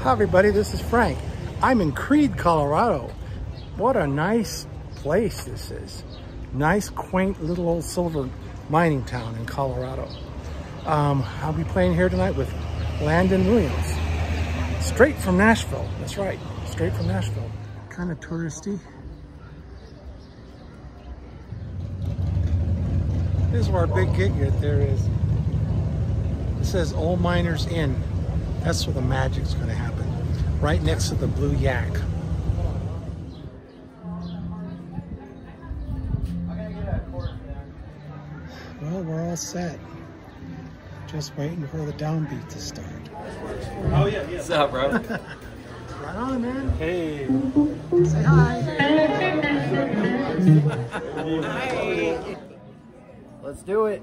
Hi everybody, this is Frank. I'm in Creede, Colorado. What a nice place this is. Nice, quaint little old silver mining town in Colorado. Um, I'll be playing here tonight with Landon Williams. Straight from Nashville, that's right, straight from Nashville. Kind of touristy. This is where our big gig there is. It says Old Miners Inn. That's where the magic's gonna happen. Right next to the Blue Yak. Well, we're all set. Just waiting for the downbeat to start. Oh yeah, yeah. What's up, bro? Right on, man. Hey. Say hi. Let's do it.